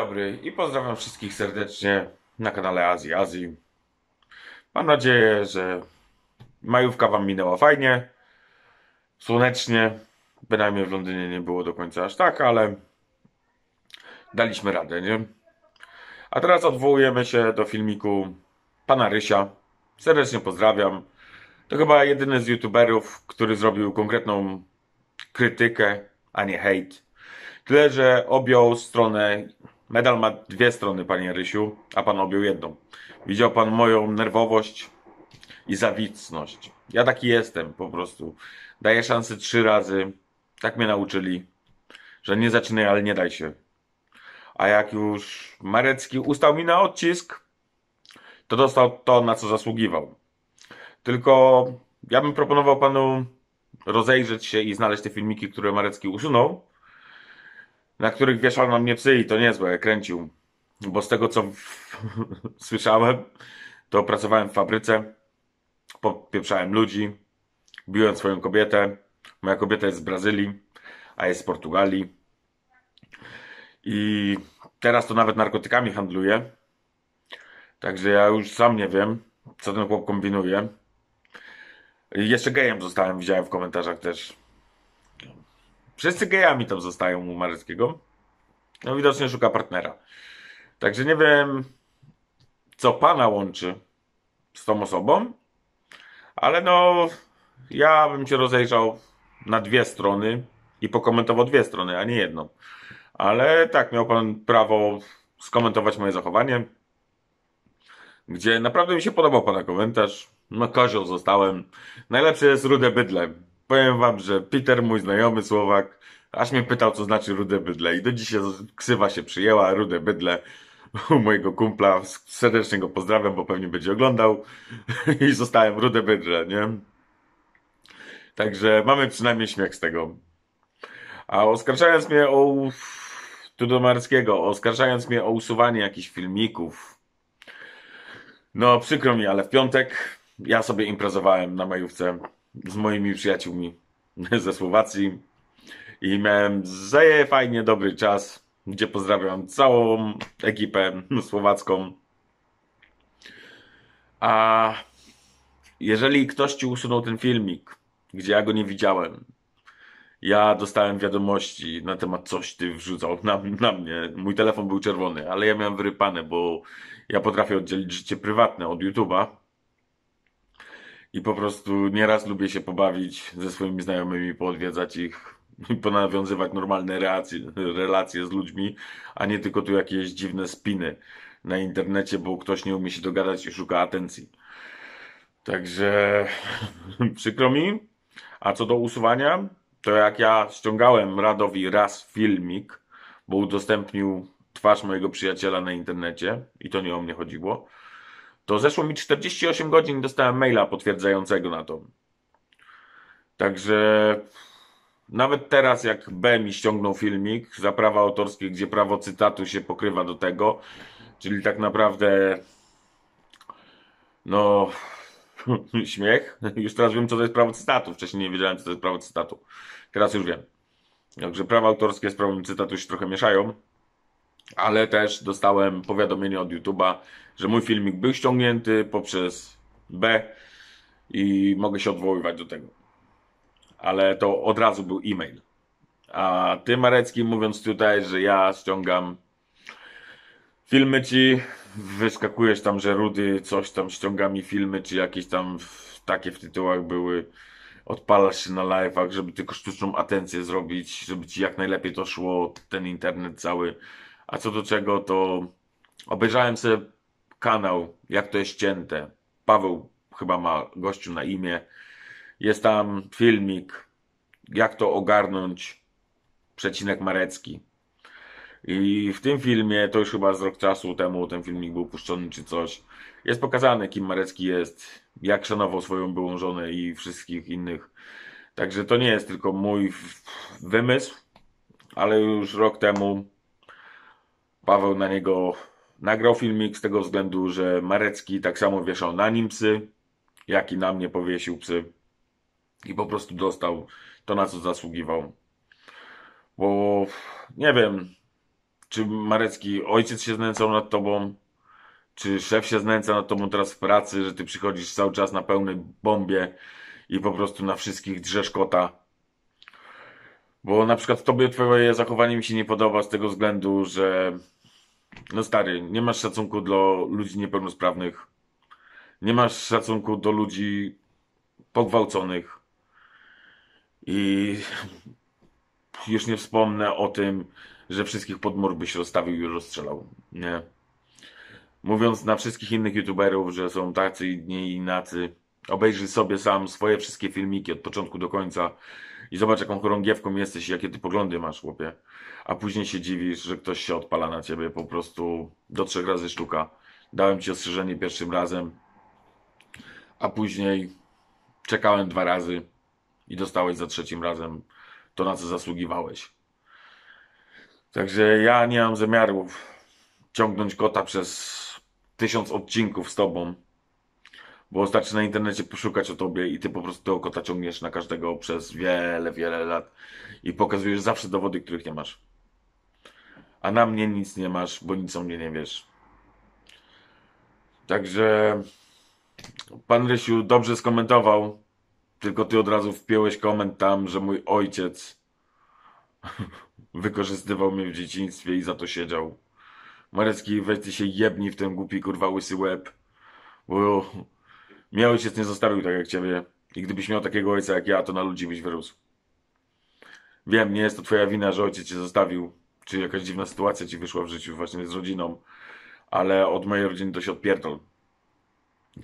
dobry i pozdrawiam wszystkich serdecznie na kanale Azji Azji. Mam nadzieję, że majówka Wam minęła fajnie, słonecznie. Bynajmniej w Londynie nie było do końca aż tak, ale daliśmy radę, nie? A teraz odwołujemy się do filmiku pana Rysia. Serdecznie pozdrawiam. To chyba jedyny z youtuberów, który zrobił konkretną krytykę, a nie hejt. Tyle, że objął stronę Medal ma dwie strony, panie Rysiu, a pan objął jedną. Widział pan moją nerwowość i zawicność. Ja taki jestem po prostu. Daję szansę trzy razy. Tak mnie nauczyli, że nie zaczynaj, ale nie daj się. A jak już Marecki ustał mi na odcisk, to dostał to, na co zasługiwał. Tylko ja bym proponował panu rozejrzeć się i znaleźć te filmiki, które Marecki usunął na których wieszał na mnie psy i to niezłe, kręcił. Bo z tego co słyszałem, to pracowałem w fabryce, popieprzałem ludzi, biłem swoją kobietę. Moja kobieta jest z Brazylii, a jest z Portugalii. I teraz to nawet narkotykami handluje. Także ja już sam nie wiem, co ten chłop kombinuje. I jeszcze gejem zostałem, widziałem w komentarzach też. Wszyscy gejami tam zostają u Mareckiego. No widocznie szuka partnera. Także nie wiem, co pana łączy z tą osobą, ale no, ja bym się rozejrzał na dwie strony i pokomentował dwie strony, a nie jedną. Ale tak, miał pan prawo skomentować moje zachowanie, gdzie naprawdę mi się podobał pana komentarz. No kozioł zostałem. Najlepszy jest rude bydle. Powiem wam, że Peter, mój znajomy Słowak, aż mnie pytał, co znaczy rude bydle. I do dzisiaj ksywa się przyjęła, rude bydle u mojego kumpla. Serdecznie go pozdrawiam, bo pewnie będzie oglądał. I zostałem rude bydle, nie? Także mamy przynajmniej śmiech z tego. A oskarżając mnie o Tudomarskiego, oskarżając mnie o usuwanie jakichś filmików, no przykro mi, ale w piątek ja sobie imprezowałem na majówce z moimi przyjaciółmi ze Słowacji i miałem zaje fajnie dobry czas, gdzie pozdrawiam całą ekipę słowacką. A jeżeli ktoś ci usunął ten filmik, gdzie ja go nie widziałem, ja dostałem wiadomości na temat coś ty wrzucał na, na mnie. Mój telefon był czerwony, ale ja miałem wyrypane, bo ja potrafię oddzielić życie prywatne od YouTube'a i po prostu nieraz lubię się pobawić ze swoimi znajomymi, poodwiedzać ich, ponawiązywać normalne relacje, relacje z ludźmi, a nie tylko tu jakieś dziwne spiny na internecie, bo ktoś nie umie się dogadać i szuka atencji. Także przykro mi. A co do usuwania, to jak ja ściągałem Radowi raz filmik, bo udostępnił twarz mojego przyjaciela na internecie i to nie o mnie chodziło, to zeszło mi 48 godzin i dostałem maila potwierdzającego na to. Także nawet teraz, jak B mi ściągnął filmik za prawa autorskie, gdzie prawo cytatu się pokrywa do tego, czyli tak naprawdę no śmiech. Już teraz wiem, co to jest prawo cytatu. Wcześniej nie wiedziałem, co to jest prawo cytatu. Teraz już wiem. Także prawa autorskie z prawem cytatu się trochę mieszają ale też dostałem powiadomienie od YouTube'a, że mój filmik był ściągnięty poprzez B i mogę się odwoływać do tego. Ale to od razu był e-mail. A ty, Marecki, mówiąc tutaj, że ja ściągam filmy ci, wyskakujesz tam, że Rudy coś tam ściąga mi filmy, czy jakieś tam takie w tytułach były. Odpalasz się na live'ach, żeby tylko sztuczną atencję zrobić, żeby ci jak najlepiej to szło, ten internet cały. A co do czego, to obejrzałem sobie kanał, jak to jest cięte. Paweł chyba ma gościu na imię. Jest tam filmik, jak to ogarnąć, przecinek Marecki. I w tym filmie, to już chyba z rok czasu temu ten filmik był puszczony czy coś, jest pokazane kim Marecki jest, jak szanował swoją byłą żonę i wszystkich innych. Także to nie jest tylko mój wymysł, ale już rok temu Paweł na niego nagrał filmik z tego względu, że Marecki tak samo wieszał na nim psy, jak i na mnie powiesił psy. I po prostu dostał to, na co zasługiwał. Bo nie wiem, czy Marecki, ojciec się znęcał nad tobą, czy szef się znęca nad tobą teraz w pracy, że ty przychodzisz cały czas na pełnej bombie i po prostu na wszystkich drzesz kota. Bo na przykład tobie twoje zachowanie mi się nie podoba z tego względu, że no stary, nie masz szacunku dla ludzi niepełnosprawnych. Nie masz szacunku do ludzi pogwałconych. I już nie wspomnę o tym, że wszystkich pod mur byś rozstawił i rozstrzelał. Nie. Mówiąc na wszystkich innych youtuberów, że są tacy i nie inacy, obejrzyj sobie sam swoje wszystkie filmiki od początku do końca i zobacz jaką chorągiewką jesteś i jakie ty poglądy masz, chłopie. A później się dziwisz, że ktoś się odpala na ciebie po prostu do trzech razy sztuka. Dałem ci ostrzeżenie pierwszym razem, a później czekałem dwa razy i dostałeś za trzecim razem to, na co zasługiwałeś. Także ja nie mam zamiaru ciągnąć kota przez tysiąc odcinków z tobą, bo wystarczy na internecie poszukać o tobie i ty po prostu tego kota ciągniesz na każdego przez wiele, wiele lat i pokazujesz zawsze dowody, których nie masz. A na mnie nic nie masz, bo nic o mnie nie wiesz. Także pan Rysiu dobrze skomentował, tylko ty od razu wpiąłeś koment tam, że mój ojciec wykorzystywał mnie w dzieciństwie i za to siedział. Marecki, weź ty się jebni w ten głupi kurwa łysy łeb, bo mnie ojciec nie zostawił tak jak ciebie i gdybyś miał takiego ojca jak ja, to na ludzi byś wyrósł. Wiem, nie jest to twoja wina, że ojciec cię zostawił, czy jakaś dziwna sytuacja ci wyszła w życiu właśnie z rodziną, ale od mojej rodziny to się odpierdol.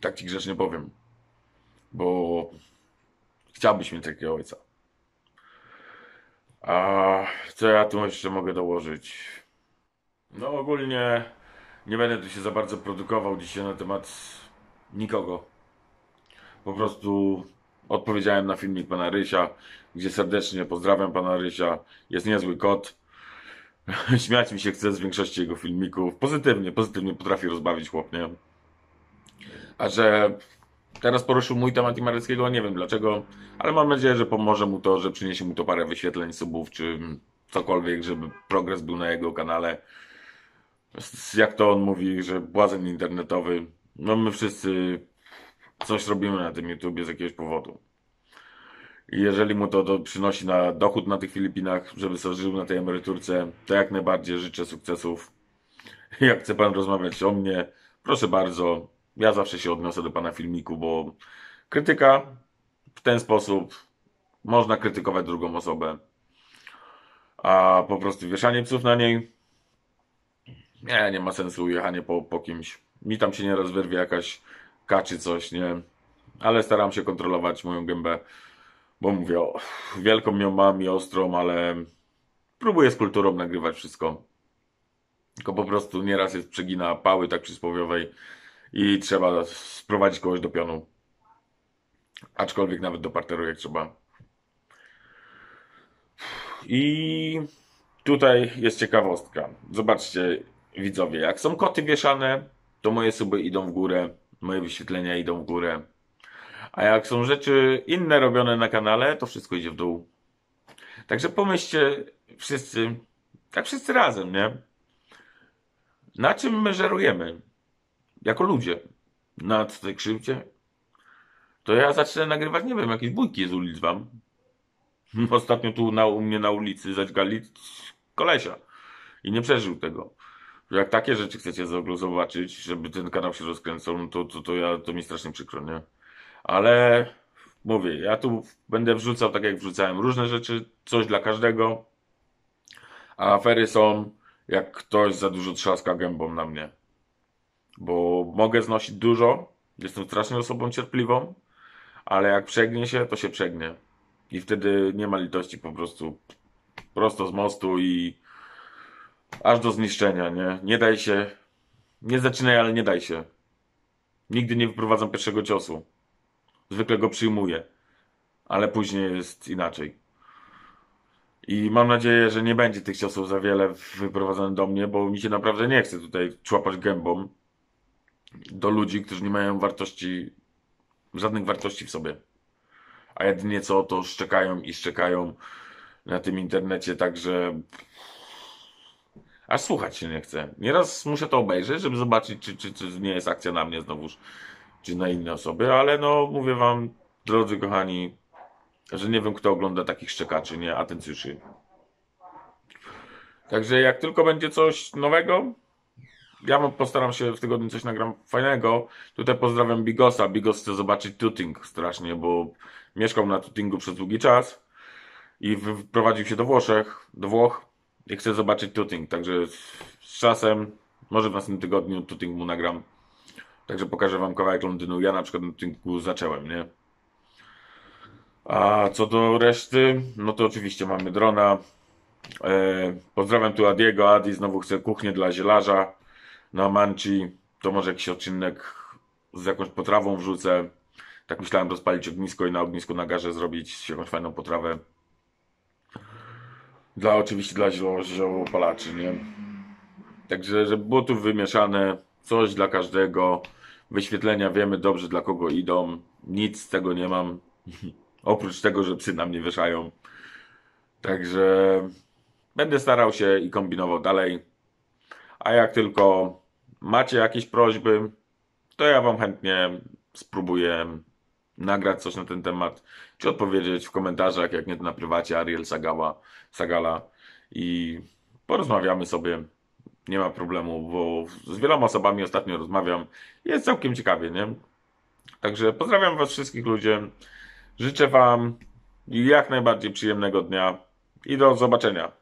Tak ci grzecznie powiem, bo chciałbyś mieć takiego ojca. A co ja tu jeszcze mogę dołożyć? No ogólnie nie będę tu się za bardzo produkował dzisiaj na temat nikogo. Po prostu odpowiedziałem na filmik pana Rysia, gdzie serdecznie pozdrawiam pana Rysia. Jest niezły kot. Śmiać mi się chce z większości jego filmików. Pozytywnie, pozytywnie potrafi rozbawić chłopnie. A że teraz poruszył mój temat i Mareckiego, nie wiem dlaczego, ale mam nadzieję, że pomoże mu to, że przyniesie mu to parę wyświetleń, subów, czy cokolwiek, żeby progres był na jego kanale. Jak to on mówi, że błazen internetowy. No my wszyscy coś robimy na tym YouTubie z jakiegoś powodu. Jeżeli mu to, to przynosi na dochód na tych Filipinach, żeby sobie żył na tej emeryturce, to jak najbardziej życzę sukcesów. Jak chce pan rozmawiać o mnie, proszę bardzo. Ja zawsze się odniosę do pana filmiku, bo krytyka w ten sposób można krytykować drugą osobę. A po prostu wieszanie psów na niej nie, nie ma sensu jechanie po, po kimś. Mi tam się nieraz wyrwie jakaś kaczy coś, nie? Ale staram się kontrolować moją gębę, bo mówię, wielką ją mam i ostrą, ale próbuję z kulturą nagrywać wszystko. Tylko po prostu nieraz jest przegina pały tak przysłowiowej i trzeba sprowadzić kogoś do pionu. Aczkolwiek nawet do parteru jak trzeba. I tutaj jest ciekawostka. Zobaczcie, widzowie, jak są koty wieszane, to moje suby idą w górę, moje wyświetlenia idą w górę. A jak są rzeczy inne robione na kanale, to wszystko idzie w dół. Także pomyślcie wszyscy, tak wszyscy razem, nie? Na czym my żerujemy? Jako ludzie. Na tej krzywdzie? To ja zacznę nagrywać, nie wiem, jakieś bójki z ulic wam. Ostatnio tu na, u mnie na ulicy zaćgali kolesia. I nie przeżył tego. Jak takie rzeczy chcecie zobaczyć, żeby ten kanał się rozkręcał, no to, to, to, ja, to mi strasznie przykro, nie? Ale mówię, ja tu będę wrzucał tak jak wrzucałem różne rzeczy, coś dla każdego. A afery są, jak ktoś za dużo trzaska gębą na mnie. Bo mogę znosić dużo, jestem strasznie osobą cierpliwą, ale jak przegnie się, to się przegnie. I wtedy nie ma litości po prostu. Prosto z mostu i aż do zniszczenia, nie? Nie daj się. Nie zaczynaj, ale nie daj się. Nigdy nie wyprowadzam pierwszego ciosu. Zwykle go przyjmuję, ale później jest inaczej. I mam nadzieję, że nie będzie tych ciosów za wiele wyprowadzone do mnie, bo mi się naprawdę nie chce tutaj człapać gębą do ludzi, którzy nie mają wartości, żadnych wartości w sobie. A jedynie co, to szczekają i szczekają na tym internecie, także Aż słuchać się nie chce. Nieraz muszę to obejrzeć, żeby zobaczyć, czy, czy, czy nie jest akcja na mnie znowuż, czy na inne osoby, ale no mówię wam, drodzy kochani, że nie wiem, kto ogląda takich szczekaczy, nie atencjuszy. Także jak tylko będzie coś nowego, ja postaram się w tygodniu coś nagram fajnego. Tutaj pozdrawiam Bigosa. Bigos chce zobaczyć tuting strasznie, bo mieszkał na tutingu przez długi czas i wprowadził się do Włoszech, do Włoch i chce zobaczyć tuting. Także z czasem, może w następnym tygodniu tuting mu nagram. Także pokażę wam kawałek Londynu. Ja na przykład na tutingu zacząłem, nie? A co do reszty, no to oczywiście mamy drona. E, pozdrawiam tu Adiego. Adi znowu chce kuchnię dla zielarza na Manci. To może jakiś odcinek z jakąś potrawą wrzucę. Tak myślałem rozpalić ognisko i na ognisku na garze zrobić jakąś fajną potrawę. Dla oczywiście dla zio- ziołopalaczy, nie? Także, żeby było tu wymieszane coś dla każdego. Wyświetlenia wiemy dobrze dla kogo idą. Nic z tego nie mam. Oprócz tego, że psy na mnie wieszają. Także będę starał się i kombinował dalej. A jak tylko macie jakieś prośby, to ja Wam chętnie spróbuję nagrać coś na ten temat, czy odpowiedzieć w komentarzach, jak nie to na prywacie Ariel Sagała, Sagala i porozmawiamy sobie. Nie ma problemu, bo z wieloma osobami ostatnio rozmawiam. Jest całkiem ciekawie, nie? Także pozdrawiam Was wszystkich ludzie. Życzę Wam jak najbardziej przyjemnego dnia i do zobaczenia.